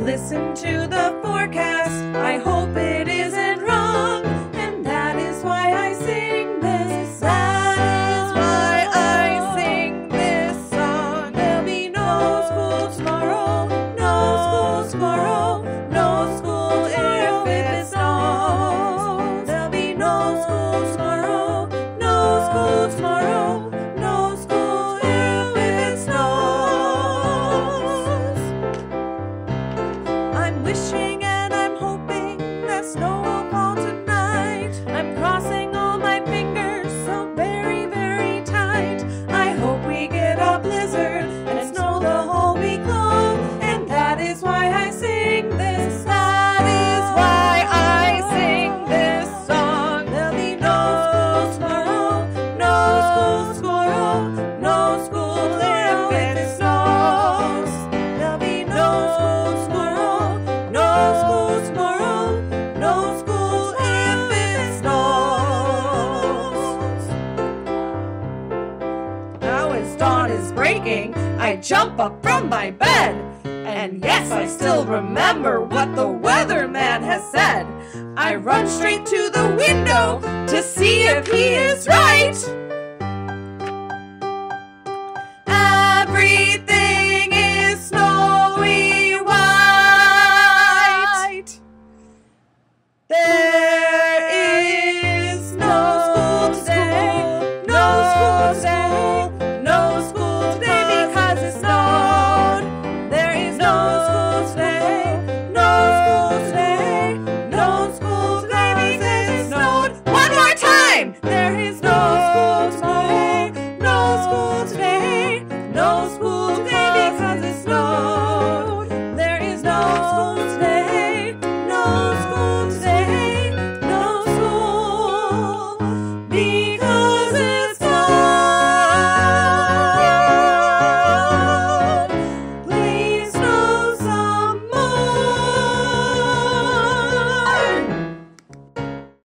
Listen to the forecast. I hope it isn't. wishing dawn is breaking, I jump up from my bed. And yes, I still remember what the weatherman has said. I run straight to the window to see if he is right. knows who